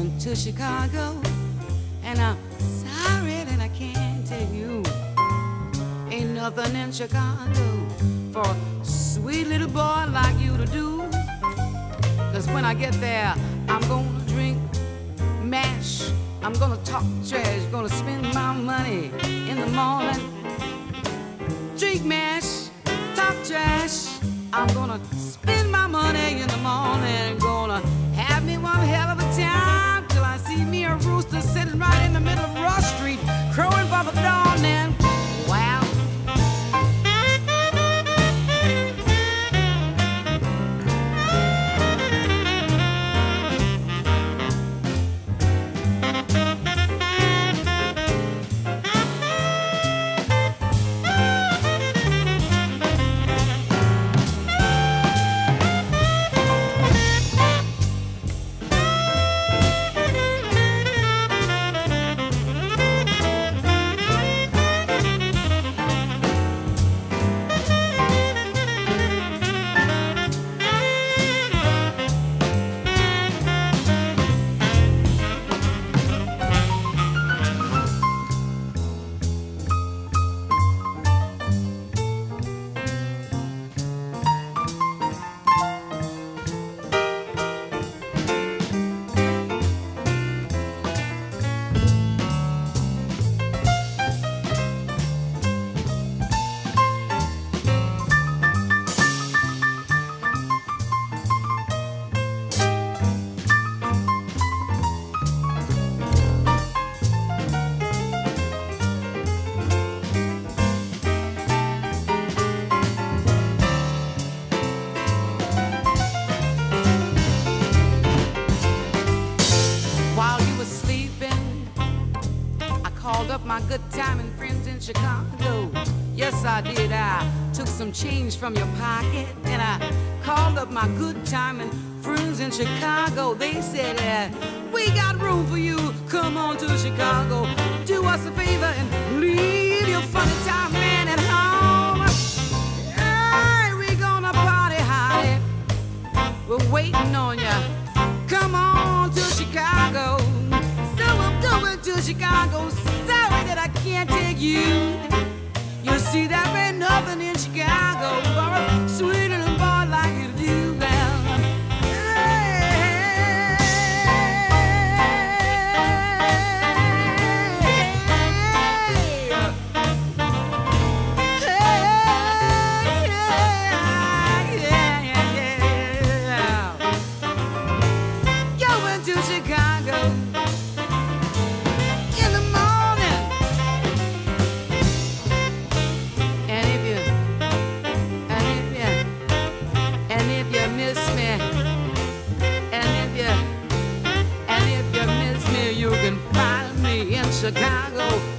to Chicago, and I'm sorry that I can't tell you. Ain't nothing in Chicago for a sweet little boy like you to do. Cause when I get there, I'm gonna drink mash. I'm gonna talk trash, gonna spend my money in the morning. My good time and friends in Chicago. Yes, I did. I took some change from your pocket and I called up my good time and friends in Chicago. They said, uh, We got room for you. Come on to Chicago. Do us a favor and leave your funny time man at home. Hey, we gonna party high. We're waiting on ya. Come on to Chicago. So I'm going to Chicago. You. You see, there ain't nothing in Chicago Chicago.